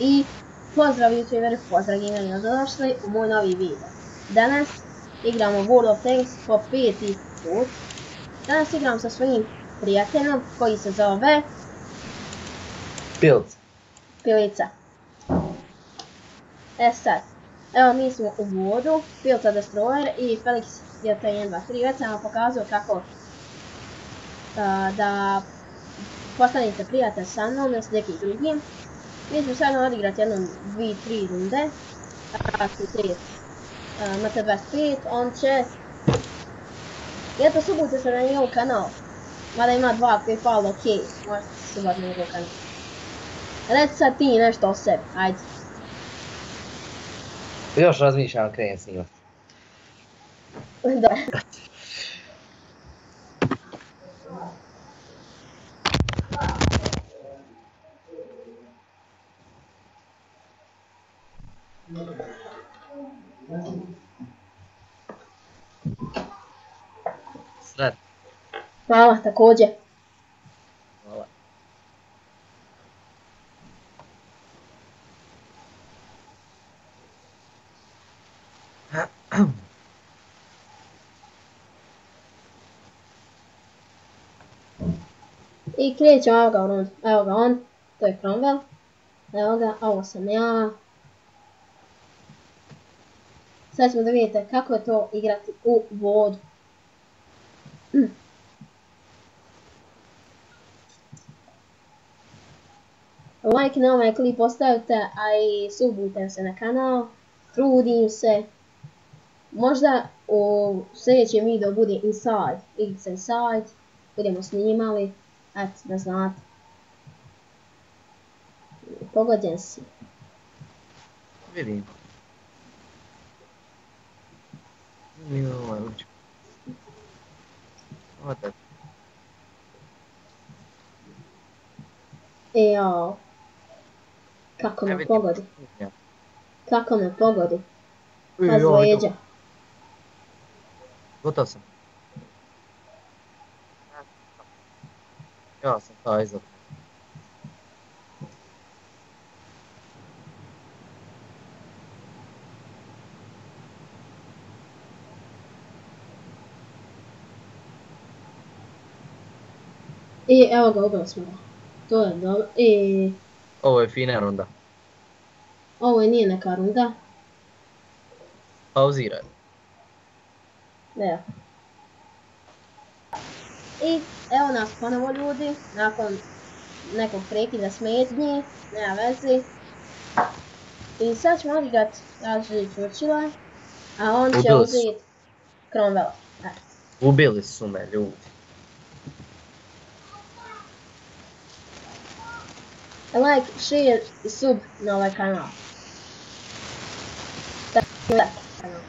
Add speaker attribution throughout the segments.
Speaker 1: I pozdrav youtuberi, pozdrav gameri, došli u moj novi video. Danas igramo World of Tanks po peti put. Danas igram sa svojim prijateljom koji se zove
Speaker 2: Pilc.
Speaker 1: Pilica. E sad, evo mi smo u vodu, Pilca Destroyer i Felix je to 1, 2, 3, već sam vam pokazao kako a, da postanete prijatelj sa mnom ili s nekim drugim. Mi ćemo sad odigrati jednom 2-3 runde. Ako 3 imate 25, on će... Eto, subujte se na njegov kanal. Mada ima dva Paypal, ok, možete se subati na njegov kanal. Reci sad ti nešto o sebi, ajde.
Speaker 2: Još razmišljam krenem snimat.
Speaker 1: Da.
Speaker 2: Sret.
Speaker 1: Hvala, također.
Speaker 2: Hvala.
Speaker 1: I krećemo, evo ga on, evo ga on, to je Cromwell. Evo ga, ovo sam ja. Sad ćemo da vidite kako je to igrati u vodu. Like na ovaj klip ostavite, a i subujte se na kanal. Trudim se. Možda u sljedećem videu bude Inside, igrica Inside. Budemo snimali, eto da znate. Pogođen si.
Speaker 2: Vidim. Joj, uđu. Ode.
Speaker 1: E jao. Kako
Speaker 2: Ne
Speaker 1: me
Speaker 2: vidim.
Speaker 1: pogodi. Kako me pogodi.
Speaker 2: Uj,
Speaker 1: Paz
Speaker 2: joj,
Speaker 1: leđa.
Speaker 2: Gotov sam. Ja sam taj iza.
Speaker 1: I evo ga, ga. To je dobro. I
Speaker 2: Ovo je fina runda.
Speaker 1: ovo nije neka runda.
Speaker 2: Pauziraj.
Speaker 1: Evo. I evo nas ponovo ljudi, nakon nekog prekida smetnji, nema vezi. I sad ćemo odigrat Rađe Churchilla, a on će
Speaker 2: Ubili
Speaker 1: uzeti Cromwella.
Speaker 2: Ubili su me ljudi.
Speaker 1: Like, share i sub na ovaj kanal. Tako je kanal.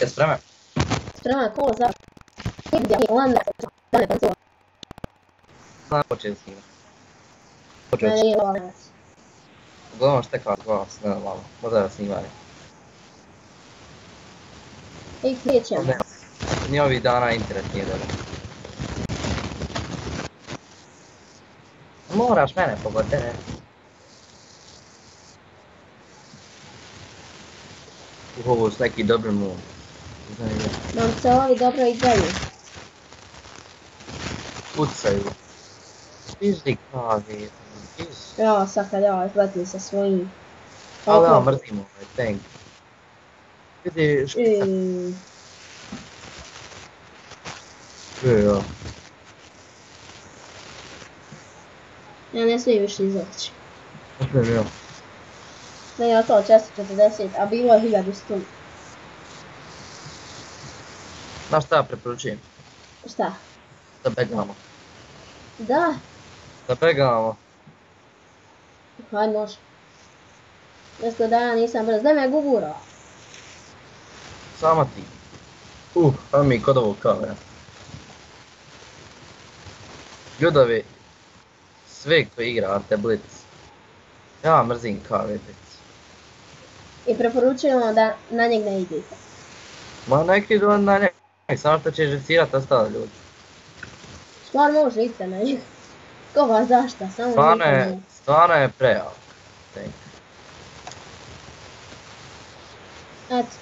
Speaker 2: Je spreman?
Speaker 1: Spreman ko za... Vidja, landa, da ne koncola.
Speaker 2: Znam početi snimat. Počet
Speaker 1: Ne,
Speaker 2: ću.
Speaker 1: nije lanac.
Speaker 2: Uglavnom štekla glas, ne malo. Možda da snimanje.
Speaker 1: I krećemo.
Speaker 2: Ne. Ni ovih dana internet nije dobro. Moraš mene pogoditi, ne? Uh, ovo su neki dobri. Zanimljivo.
Speaker 1: Nam se ovi dobro igraju.
Speaker 2: Pucaju. Piždi kavi. Piž.
Speaker 1: Evo kad ja izletim sa svojim.
Speaker 2: Ali ja mrzim ovaj tank. Ja.
Speaker 1: Ne smijem više izaći.
Speaker 2: Opet ja.
Speaker 1: Ne, ja to 440, a bilo je 1100.
Speaker 2: Znaš šta preporučujem?
Speaker 1: Šta?
Speaker 2: Da begamo.
Speaker 1: Da,
Speaker 2: Da begamo.
Speaker 1: hajde može. Mjesto da ja nisam brz, daj me gugura.
Speaker 2: Sama ti. Uh, a mi kod ovog kamera. Ljudovi, svi koji igrate Blitz. Ja mrzim KV Blitz.
Speaker 1: I preporučujemo da na njeg ne idete.
Speaker 2: Ma neki idu na njeg, samo što će živcirat ostale ljudi.
Speaker 1: Stvarno može idite na njeg. Ko vas zašta, samo
Speaker 2: Stvarno je, stvarno je prejak. tank.
Speaker 1: Eto,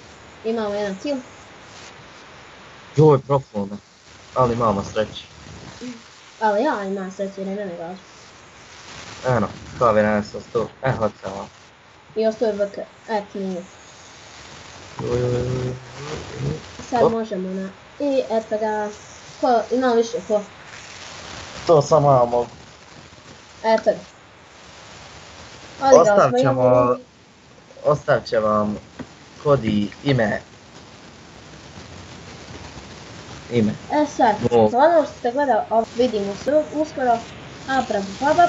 Speaker 1: imamo jedan kill.
Speaker 2: Joj, me. Ali imamo sreće.
Speaker 1: Ali ja imam sreće jer je mene gađa.
Speaker 2: Eno, KV nanesao sto. E, hod se ovo.
Speaker 1: I ostaje VK. Eto, nije. Sad
Speaker 2: Op.
Speaker 1: možemo na... I eto ga... Ko, ima više ko?
Speaker 2: To samo ja mogu.
Speaker 1: Eto. Ali
Speaker 2: Ostavit ćemo- Ostavit će vam kodi ime. Ime.
Speaker 1: E sad,
Speaker 2: No.
Speaker 1: stvarno što ste gledali, vidimo se uskoro. A, pravo, pa, pa,